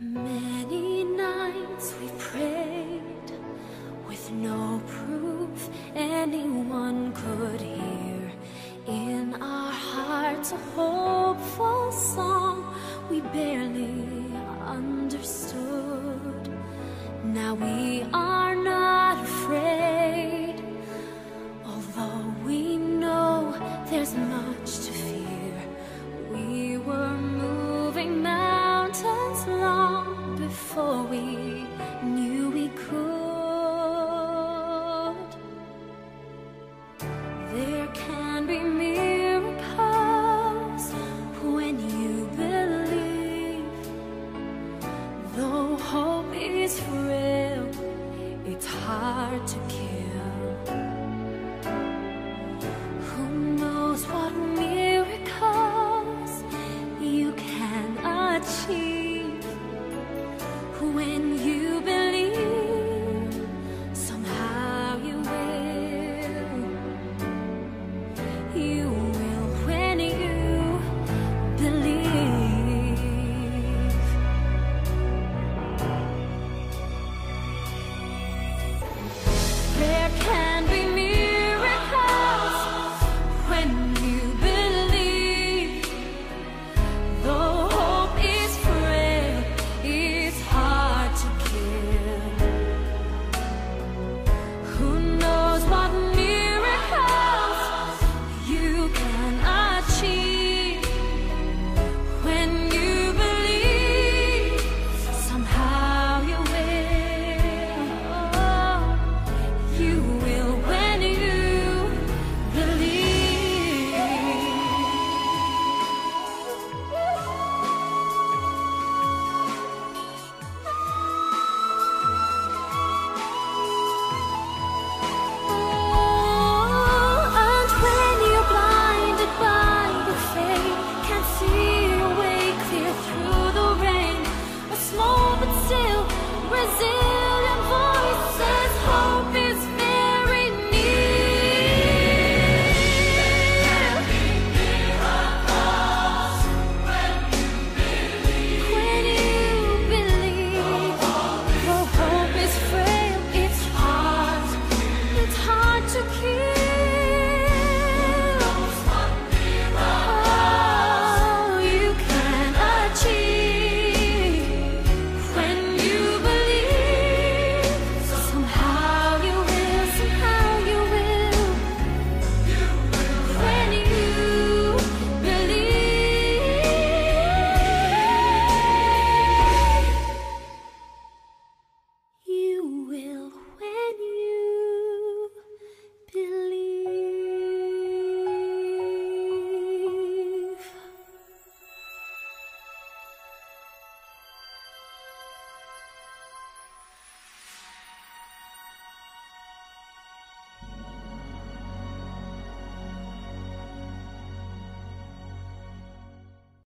Many nights we prayed with no proof anyone could hear. In our hearts, a hopeful song we barely understood. Now we are not. to kill. is it?